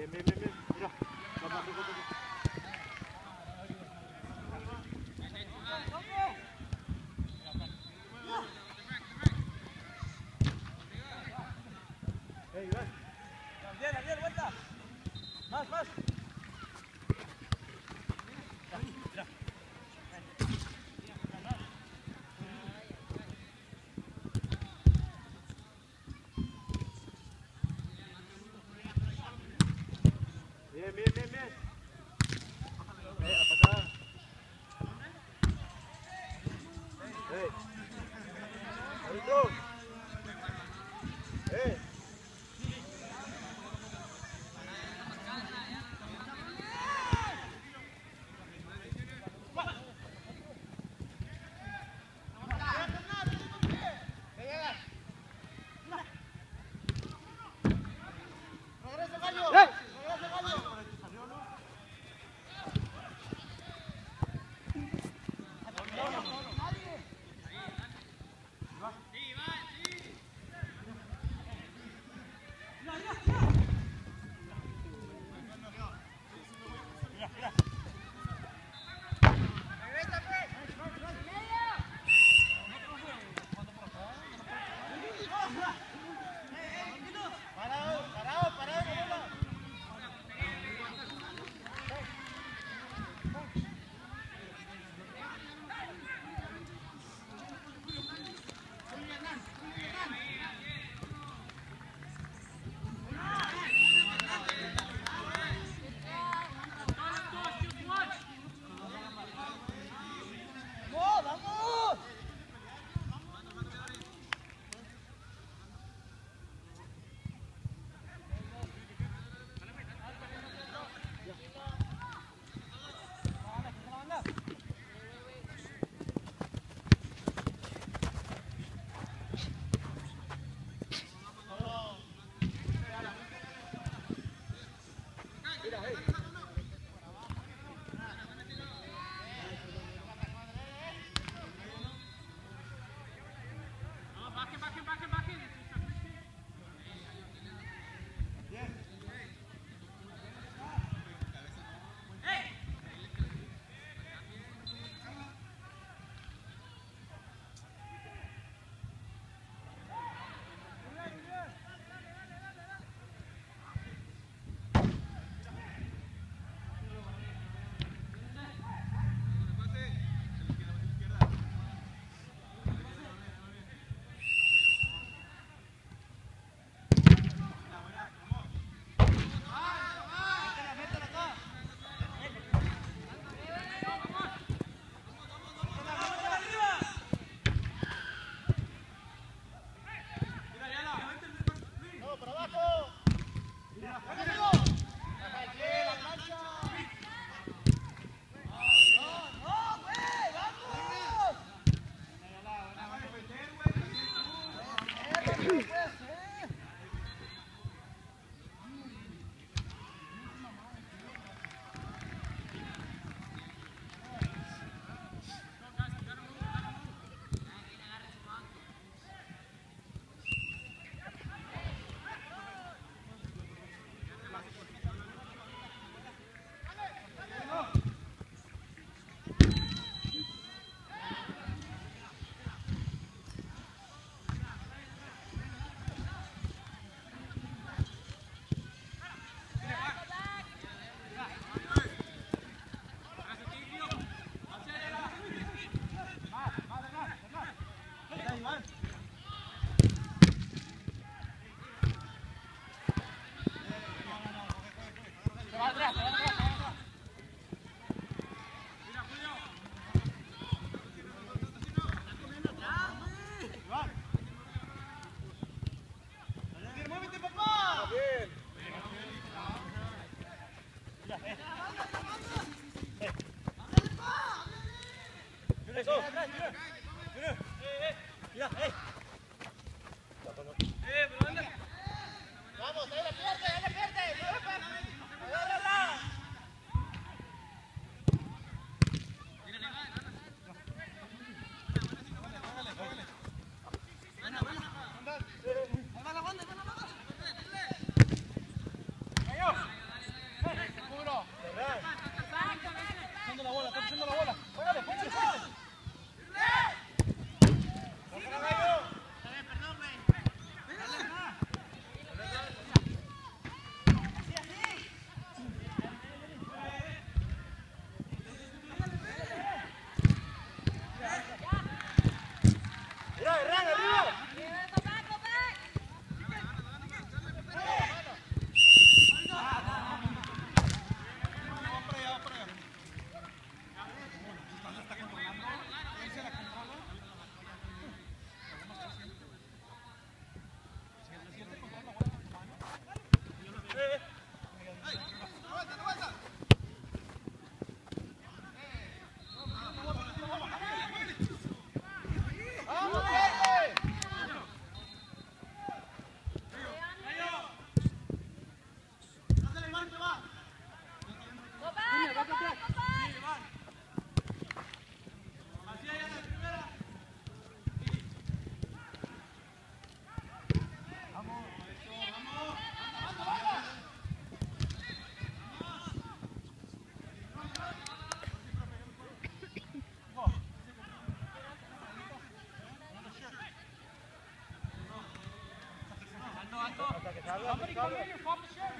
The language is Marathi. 别别别别走吧，别别别 फ Somebody Come on, come pop come on.